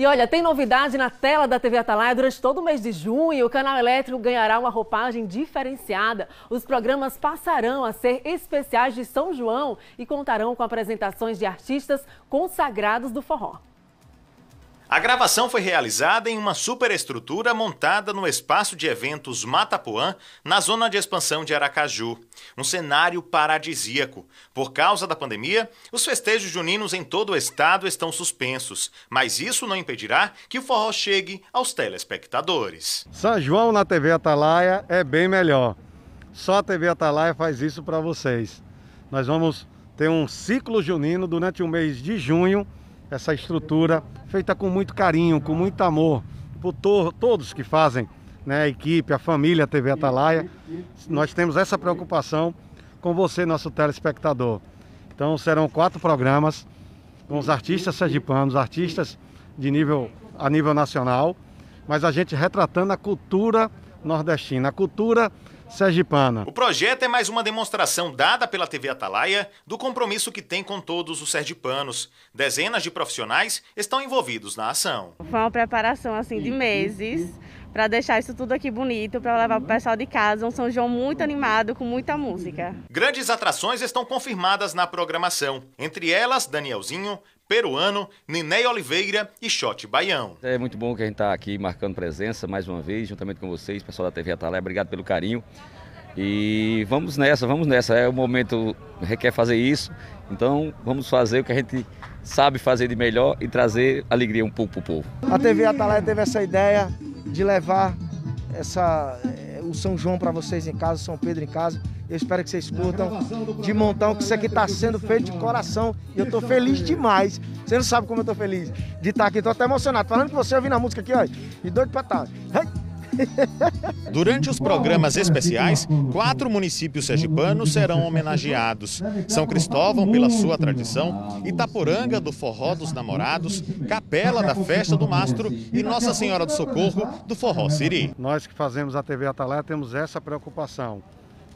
E olha, tem novidade na tela da TV Atalaia durante todo o mês de junho. O canal elétrico ganhará uma roupagem diferenciada. Os programas passarão a ser especiais de São João e contarão com apresentações de artistas consagrados do forró. A gravação foi realizada em uma superestrutura montada no espaço de eventos Matapuã, na zona de expansão de Aracaju. Um cenário paradisíaco. Por causa da pandemia, os festejos juninos em todo o estado estão suspensos, mas isso não impedirá que o forró chegue aos telespectadores. São João na TV Atalaia é bem melhor. Só a TV Atalaia faz isso para vocês. Nós vamos ter um ciclo junino durante o mês de junho essa estrutura feita com muito carinho, com muito amor por to todos que fazem, né, a equipe, a família TV Atalaia. Nós temos essa preocupação com você, nosso telespectador. Então serão quatro programas com os artistas sergipanos, artistas de nível a nível nacional, mas a gente retratando a cultura nordestina, a cultura sergipana. O projeto é mais uma demonstração dada pela TV Atalaia do compromisso que tem com todos os sergipanos. Dezenas de profissionais estão envolvidos na ação. Foi uma preparação assim de meses para deixar isso tudo aqui bonito, para levar para o pessoal de casa um São João muito animado, com muita música. Grandes atrações estão confirmadas na programação, entre elas Danielzinho, Peruano, Niné Oliveira e Xote Baião. É muito bom que a gente está aqui marcando presença mais uma vez, juntamente com vocês, pessoal da TV Atalé, obrigado pelo carinho. E vamos nessa, vamos nessa. É o momento requer fazer isso. Então vamos fazer o que a gente sabe fazer de melhor e trazer alegria um pouco para o povo. A TV Atalé teve essa ideia de levar essa, eh, o São João para vocês em casa, São Pedro em casa. Eu espero que vocês curtam de montão, que isso aqui está sendo feito de coração. E eu estou feliz demais. Você não sabe como eu estou feliz de estar tá aqui. Estou até emocionado. Falando com você, ouvindo a música aqui, ó. E doido para estar. Tá. Durante os programas especiais, quatro municípios sergipanos serão homenageados. São Cristóvão, pela sua tradição, Itaporanga, do Forró dos Namorados, Capela, da Festa do Mastro e Nossa Senhora do Socorro, do Forró Siri. Nós que fazemos a TV Atalé temos essa preocupação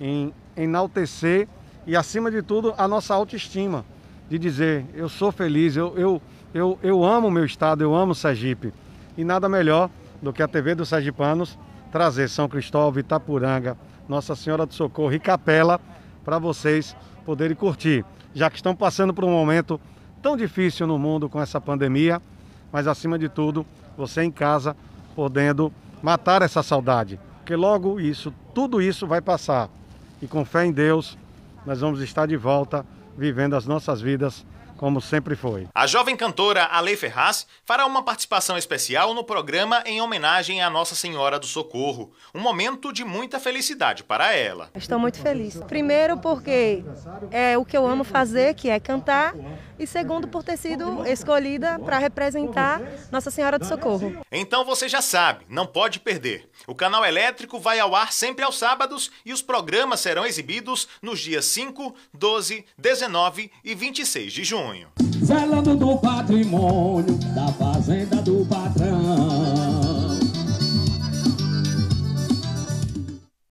em enaltecer e, acima de tudo, a nossa autoestima. De dizer, eu sou feliz, eu, eu, eu, eu amo o meu estado, eu amo Sergipe. E nada melhor do que a TV dos Sergipanos trazer São Cristóvão, Itapuranga, Nossa Senhora do Socorro e Capela para vocês poderem curtir, já que estão passando por um momento tão difícil no mundo com essa pandemia, mas acima de tudo, você em casa podendo matar essa saudade, porque logo isso, tudo isso vai passar. E com fé em Deus, nós vamos estar de volta vivendo as nossas vidas como sempre foi. A jovem cantora Ale Ferraz fará uma participação especial no programa em homenagem à Nossa Senhora do Socorro. Um momento de muita felicidade para ela. Estou muito feliz. Primeiro porque é o que eu amo fazer, que é cantar, e segundo por ter sido escolhida para representar Nossa Senhora do Socorro. Então você já sabe, não pode perder. O canal elétrico vai ao ar sempre aos sábados e os programas serão exibidos nos dias 5, 12, 19 e 26 de junho. Zelando do patrimônio da fazenda do.